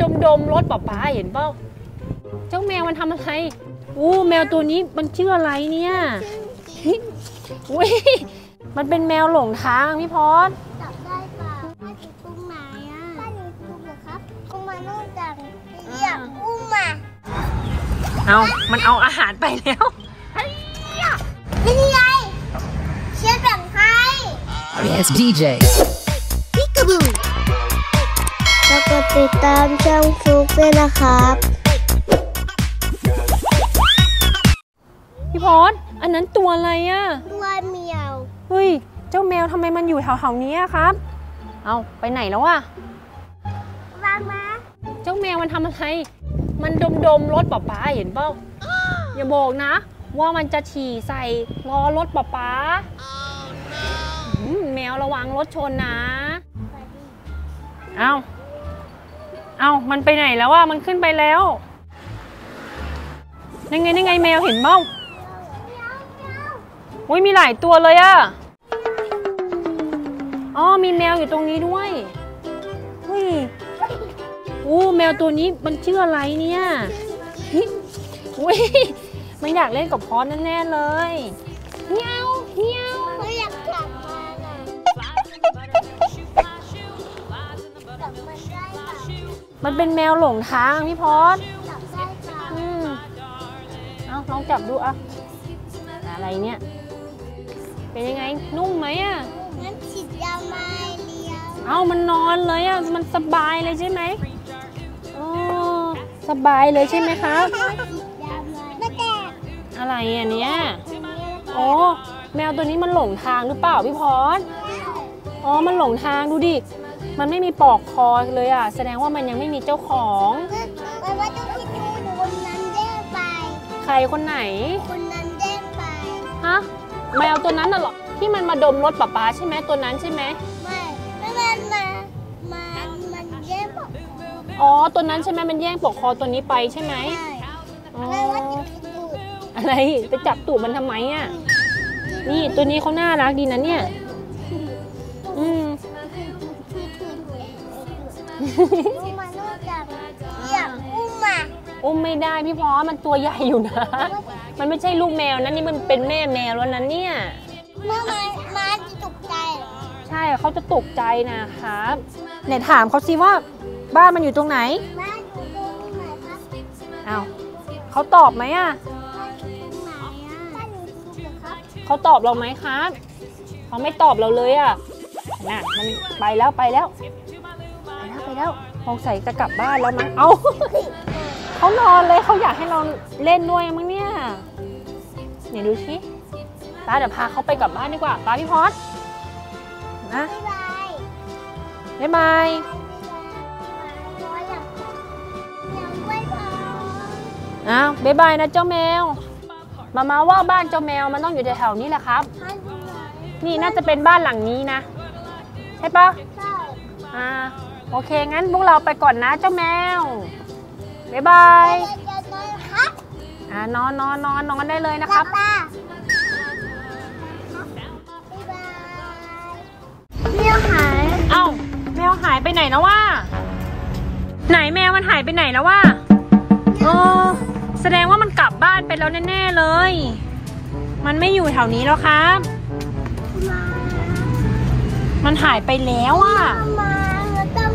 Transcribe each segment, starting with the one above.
ดมดมๆรถป๊าป๊าเห็นเปล่าเจ้าแมวมันทำอะไรอู้แมวตัวนี้มันชื่ออะไรเนี่ยนี่อุ้ยมันเป็นแมวหลงทางพี่พอดจับได้เปล่าบ้านอยู่ตรงไหนอะบ้านอยู่ตรงไหนครับอุ้มมาโน่นจังเรียกอุ้มมาเอามันเอาอาหารไปแล้วนี่ไงเชียร์แบ่งให้ Yes, DJ. พิกาบูแล้วก็ติดตามช่องฟลุกด้วยนะครับ พี่พอดอันนั้นตัวอะไรอะตัวเมียว เฮ้ย เจ้าแมวทำไมมันอยู่แถวๆนี้อะครับ เอาไปไหนแล้วอะวางมา เจ้าแมวมันทำอะไร มันดมดมๆรถป๊าป๊าเห็นเปล่าอย่าบอกนะ ว่ามันจะฉี่ใส่ล้อรถป๊าป๊าอืมแมวระวังรถชนนะ เอา เอามันไปไหนแล้วอะมันขึ้นไปแล้วยังไงยังไงแมวเห็นเปล่าอุ้ยมีหลายตัวเลยอะอ๋อมีแมวอยู่ตรงนี้ด้วยอุ้ยอู้แมวตัวนี้มันชื่ออะไรเนี่ยอุ้ยมันอยากเล่นกับพอสแน่ๆเลย มันเป็นแมวหลงทางพี่พอสกลับได้เปล่าอืมเอาลองจับดูอะอะไรเนี่ย เป็นยังไงนุ่มไหมอะงั้นฉีดยามาเลียวเอามันนอนเลยอะมันสบายเลยใช่ไหมอ๋อสบายเลยใช่ไหมครับฉีดยามาไม่แตกอะไรอันเนี้ยโอ้แมวตัวนี้มันหลงทางหรือเปล่าพี่พรอ๋อมันหลงทางดูดิ มันไม่มีปลอกคอเลยอะแสดงว่ามันยังไม่มีเจ้าของแปลว่าต้องคิดดูดูคนนั้นแย่ไป ใครคนไหน คนนั้นแย่ไป ฮะ แมวตัวนั้นน่ะเหรอ ที่มันมาดมรถป๊าป๊าใช่ไหมตัวนั้นใช่ไหมไม่ไม่มันมามามันแย่บอกอ๋อ ตัวนั้นใช่ไหมมันแย่งปลอกคอตัวนี้ไปใช่ไหมใช่อ๋อแปลว่าจะคิดดูอะไร ไปจับตูดมันทำไมอะนี่ตัวนี้เขาน่ารักดีนะเนี่ย อุ้มมาโน่นจังเรียกอุ้มมาอุ้มไม่ได้พี่พอมันตัวใหญ่อยู่นะ มันไม่ใช่ลูกแมวนะนี่มันเป็นแม่แมวแล้วนะเนี่ยเมื่อมามาจะตกใจเหรอใช่เขาจะตกใจนะครับไหนถามเขาสิว่าบ้านมันอยู่ตรงไหนบ้านอยู่ตรงไหนครับอ้าวเขาตอบไหมอะบ้านอยู่ตรงไหนอะบ้านอยู่ตรงไหนครับเขาตอบเราไหมครับเขาไม่ตอบเราเลยอะน่ะมันไปแล้วไปแล้วไป แล้วไปแล้วสงสัยจะกลับบ้านแล้วมั้ง เอา เขานอนเลยเขาอยากให้เราเล่นด้วยมั้งเนี่ยเนี่ยดูสิป้าเดี๋ยวพาเขาไปกลับบ้านดีกว่าป้าพี่พอดนะบ๊ายบายบ๊ายบายรออยากอยากไว้พออ้าวบ๊ายบายนะเจ้าแมว มามาว่าบ้านเจ้าแมวมันต้องอยู่แถวๆนี้แหละครับท่านอยู่ไหนนี่น่าจะเป็นบ้านหลังนี้นะ ใช่ปะใช่อ่า โอเค งั้นพวกเราไปก่อนนะเจ้าแมว บ๊ายบายเดี๋ยวเดี๋ยวครับอ่านอนนอนนอนนอนได้เลยนะคป้ารับป้าบ๊ายบายเมียวหาย เอ้า แมวหายไปไหนแล้ววะไหนแมวมันหายไปไหนแล้ววะโอ้แสดงว่ามันกลับบ้านไปแล้วแน่ๆเลย มันไม่อยู่แถวนี้แล้วครับมามันหายไปแล้วอะ มาเราต้อง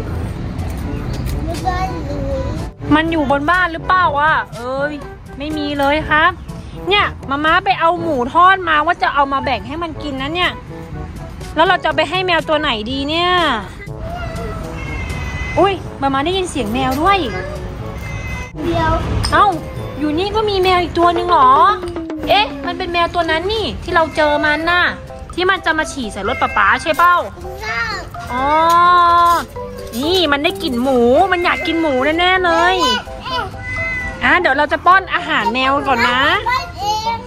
ไม่ได้เลย มันอยู่บนบ้านหรือเปล่าวะเอ้ยไม่มีเลยครับ เนี่ยมาม่าไปเอาหมูทอดมาว่าจะเอามาแบ่งให้มันกินนะเนี่ย แล้วเราจะไปให้แมวตัวไหนดีเนี่ยอุ้ยมาม่าได้ยินเสียงแมวด้วย เดี๋ยว เอ้า อยู่นี่ก็มีแมวอีกตัวหนึ่งเหรอ เอ๊ะ มันเป็นแมวตัวนั้นนี่ที่เราเจอมันน่ะ ที่มันจะมาฉี่ใส่รถป๊าป๊าใช่เป้านั่งอ๋อ นี่มันได้กลิ่นหมู มันอยากกินหมูแน่ๆเลยเอ๊ะอะเดี๋ยวเราจะป้อนอาหารแมวก่อนนะบ้านเอง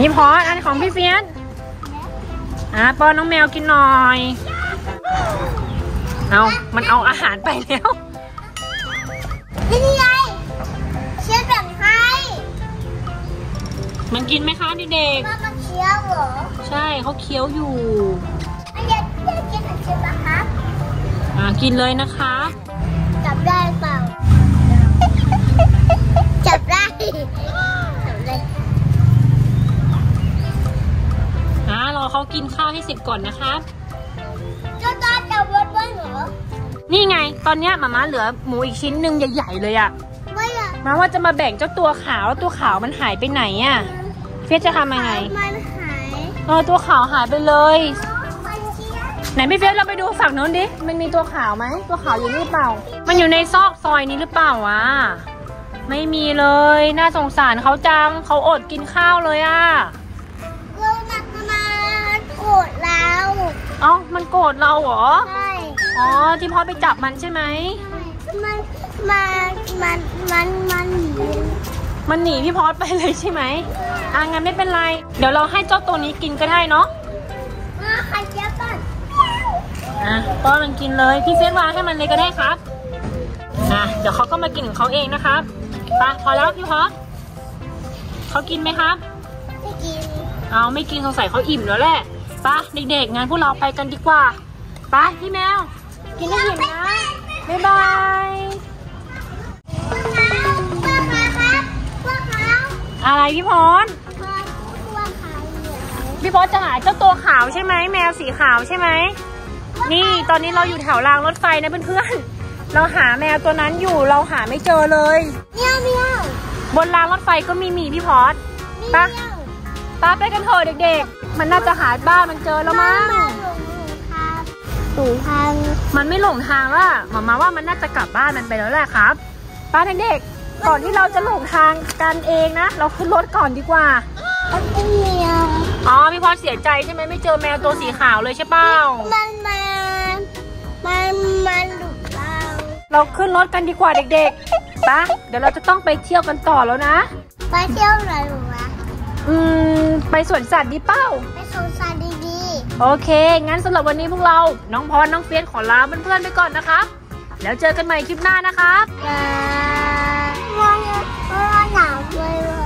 นี่พออันของพี่เฟียสอะป้อนน้องแมวกินหน่อย เอามันเอาอาหารไปแล้วนี่ไงเชียร์แบ่งให้มันกินไหมคะเด็กมามาเชียร์เหรอๆใช่เขาเคี้ยวอยู่อันเดียวเชียร์กินอะไรใช่ไหมคะ อะกินเลยนะคะ จับได้ได้เปล่า จับได้จับได้อ่ารอเขากินข้าวให้เสร็จก่อนนะครับเจ้าตาจับรถบ้างเหรอ นี่ไง ตอนเนี้ยหมาม่าเหลือหมูอีกชิ้นหนึ่งใหญ่ๆเลยอะไม่อะมาว่าจะมาแบ่งเจ้าตัวขาวแล้วตัวขาวมันหายไปไหนอะเฟียสจะทำยังไง มันหายเออตัวขาวหายไปเลยมันเชีย ไหนพี่เฟียสเราไปดูฝั่งนู้นดิ มันมีตัวขาวไหม ตัวขาวอยู่นี่เปล่า มันอยู่ในซอกซอยนี้หรือเปล่าวะ ไม่มีเลย น่าสงสารเขาจัง เขาอดกินข้าวเลยอะเราหนักมาโกรธเราเอ้ามันโกรธเราเหรอ ใช่ อ๋อ ที่พ่อไปจับมันใช่ไหมมัน มัน มัน มัน มันหนีมันหนีพี่พอสไปเลยใช่ไหมอะงั้นไม่เป็นไร เดี๋ยวเราให้เจ้าตัวนี้กินก็ได้เนาะ อะป้อนมันกินเลยพี่เฟซวางให้มันเลยก็ได้ครับอะเดี๋ยวเขาก็มากินของเขาเองนะครับไปพอแล้วพี่พอสเขากินไหมครับ ไม่กิน เอาไม่กินสงสัยเขาอิ่มแล้วแหละไปะเด็กๆงานพวกเราไปกันดีกว่าไปพี่แมว กินให้อิ่มนะบ๊ายบายพวกเขาพวกเขาครับพวกเขาอะไรพี่พรพอพวกเขาเหนื่อยพี่พอสจะหาเจ้าตัวขาวใช่ไหมแมวสีขาวใช่ไหม นี่ตอนนี้เราอยู่แถวรางรถไฟนะเพื่อนๆ เราหาแมวตัวนั้นอยู่เราหาไม่เจอเลยเมียวเมียวบนรางรถไฟก็มีมีพี่พอสเมีไปยวตามไปกันเถอะเด็กๆ มันน่าจะหาบ้านมันเจอแล้วมั้งหลงทาง มันไม่หลงทางละหมามาว่ามันน่าจะกลับบ้านมันไปแล้วแหละครับป้าเด็กๆก่อนที่เราจะหลงทางกันเองนะ เราขึ้นรถก่อนดีกว่ามันเป็นเมียวอ๋อพี่พอสเสียใจใช่ไหมไม่เจอแมวตัวสีขาวเลยใช่เปล่ามันมา เราขึ้นรถกันดีกว่าเด็กๆปะเดี๋ยวเราจะต้องไปเที่ยวกันต่อแล้วนะ ไปเที่ยวไหนหนูอะอืม ไปสวนสัตว์ดีเป้า ไปสวนสัตว์ดีดีโอเค งั้นสำหรับวันนี้พวกเรา น้องพรน้องเฟียนขอลาเพื่อนๆไปก่อนนะครับ แล้วเจอกันใหม่คลิปหน้านะครับว่ายหนาวเลย